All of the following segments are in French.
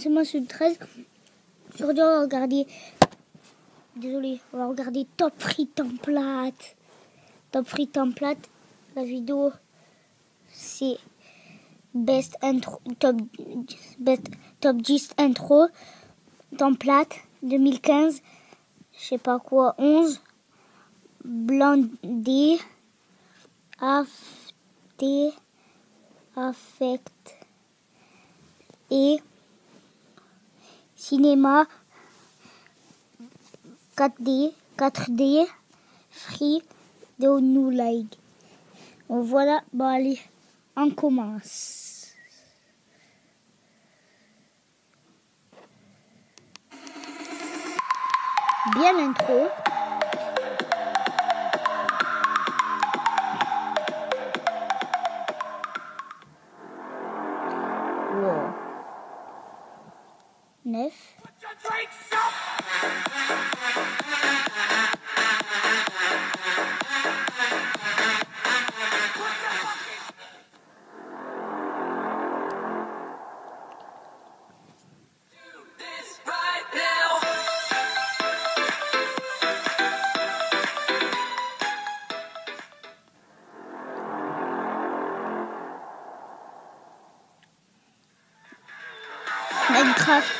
semaine sur 13. Aujourd'hui, on va regarder. Désolé, on va regarder Top Frites en plate. Top Frites en plate. La vidéo, c'est Best Intro. Top, best, top 10 Intro. En plate 2015. Je sais pas quoi, 11. Blondé. Afté. Affect. Et cinéma 4D, 4D, free, new like. Bon, voilà, bon allez, on commence. Bien l'intro. sniff. Minecraft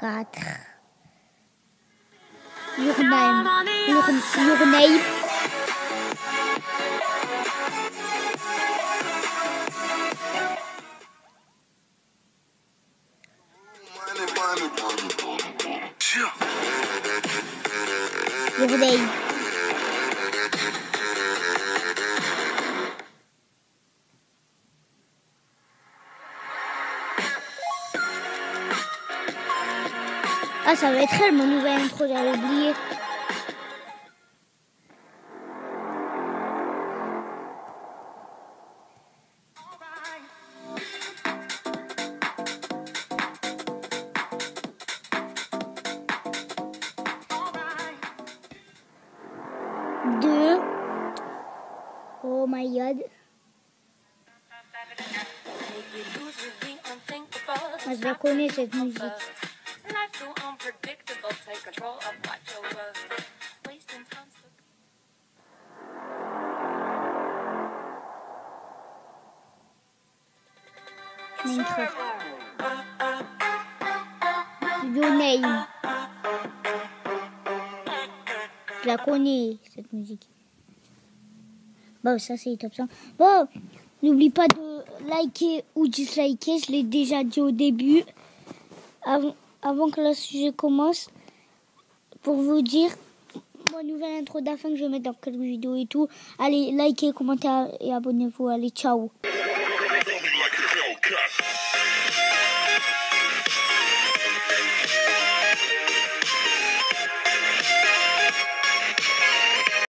quatre. Jochneim. Jochneim. name. Ah, ça va être elle, mon nouvel intro, j'avais oublié. Deux. Oh my god. Je la connais cette musique. Unpredictable. Take control of what you love. Your name. Je la connais, cette musique. Bon, ça c'est top 100. Bon, n'oublie pas de liker ou disliker, je l'ai déjà dit au début. Avant que le sujet commence, pour vous dire mon nouvelle intro d'afin que je vais mettre dans quelques vidéos et tout. Allez, likez, commentez et abonnez-vous. Allez, ciao.